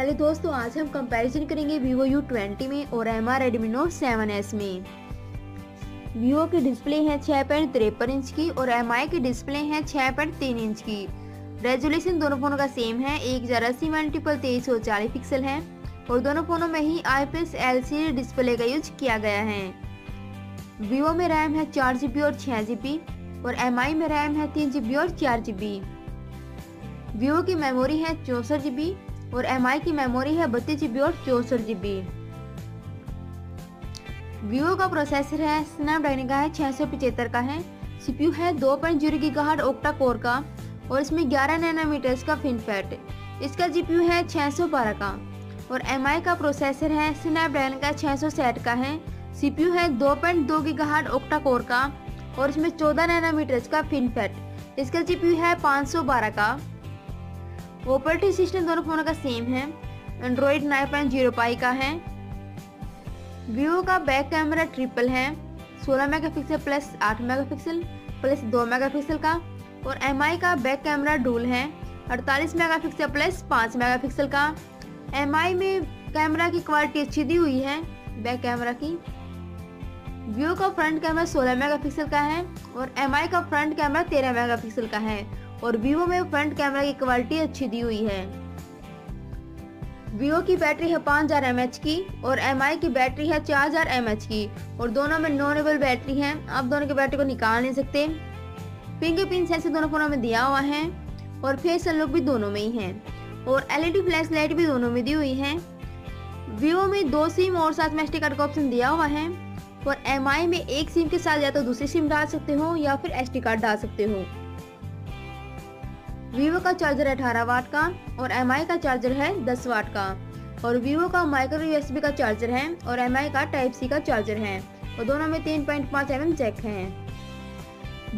Hello दोस्तों, आज हम कंपैरिजन करेंगे वीवो यू ट्वेंटी में और M R Redmi note seven S में। वीवो की डिस्प्ले है छः पॉइंट तिरपन इंच की और एम आई की डिस्प्ले है छः पॉइंट तीन इंच की। रेजोल्यूशन दोनों फ़ोनों का सेम है, एक हज़ार अस्सी मल्टीपल तेईस सौ चालीस पिक्सल है और दोनों फ़ोनों में ही I P S L C display का यूज़ किया गया है। वीवो में रैम है चार जी बी और छः जी बी और एम आई में रैम है तीन जी बी और चार जी बी वीवो की मेमोरी है चौंसठ जी बी और MI की मेमोरी है बत्तीस जी और चौसठ जी बी वीवो का प्रोसेसर है स्नैपड्रैगन का है छः का है। सीपीयू है दो पॉइंट ज़ीरो की गाहट ओक्टा कोर का और इसमें 11 नैनोमीटर्स का फिनफेट इसका जीपीयू है 612 का और MI का प्रोसेसर है स्नैपड्रैगन का 600 सेट का है। सीपीयू है 2.2 की गाहट ओक्टा कोर का और इसमें 14 नैनोमीटर्स का फिनफेट इसका जीपीयू है 512 का। ऑपरेटिंग सिस्टम दोनों फोनों का सेम है। Android nine point zero pie का है। वीवो का बैक कैमरा ट्रिपल है। 16 megapixel plus 8 megapixel plus 2 megapixel का। और एमआई का बैक कैमरा डूल है। 48 मेगापिक्सल प्लस 5 मेगापिक्सल का। एमआई में कैमरा की क्वालिटी अच्छी दी हुई है बैक कैमरा की। वीवो का फ्रंट कैमरा 16 मेगापिक्सल का है और एमआई का फ्रंट कैमरा 13 मेगापिक्सल का है। और वीवो में फ्रंट कैमरा की क्वालिटी अच्छी दी हुई है। वीवो की बैटरी है पाँच हज़ार की और MI की बैटरी है चार हज़ार की और दोनों में नॉनेबल बैटरी है। आप दोनों की बैटरी को निकाल नहीं सकते। पिन सेंसर दोनों फोनों में दिया हुआ है और फेस लुक भी दोनों में ही है और एलईडी फ्लैश लाइट भी दोनों में दी हुई है। वीवो में दो सिम और साथ में एस कार्ड का ऑप्शन दिया हुआ है और एम में एक सिम के साथ या तो दूसरी सिम डाल सकते हो या फिर एस कार्ड डाल सकते हो। वीवो का चार्जर है अठारह वाट का और एमआई का चार्जर है दस वाट का। और वीवो का माइक्रो यूएसबी का चार्जर है और एम का टाइप सी का चार्जर है। और दोनों में तीन पॉइंट पाँच एम जैक है।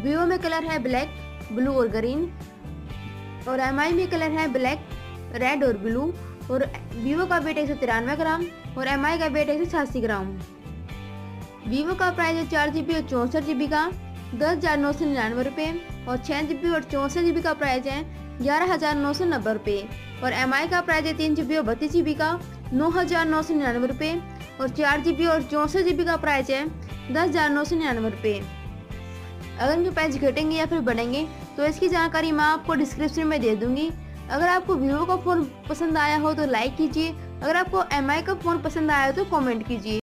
वीवो में कलर है ब्लैक ब्लू और ग्रीन और एमआई में कलर है ब्लैक रेड और ब्लू और वीवो का वेट एक सौ तिरानवे ग्राम और एम का वेट एक सौ छियासी ग्राम। वीवो का प्राइस है चार जी और चौंसठ जी का। दस हज़ार नौ सौ निन्यानवे रुपये और छः जी बी और चौंसठ जी बी का प्राइस है ग्यारह हज़ार नौ सौ नब्बे रुपये और एम आई का प्राइस है तीन जी बी और बत्तीस जी बी का, नौ हज़ार नौ सौ निन्यानवे रुपये और चार जी बी और चौंसठ जी बी का प्राइस है दस हज़ार नौ सौ निन्यानवे रुपये अगर इनके प्राइस घटेंगे या फिर बढ़ेंगे तो इसकी जानकारी मैं आपको डिस्क्रिप्शन में दे दूँगी। अगर आपको वीवो का फ़ोन पसंद आया हो तो लाइक कीजिए। अगर आपको MI का फ़ोन पसंद आया हो तो कमेंट कीजिए।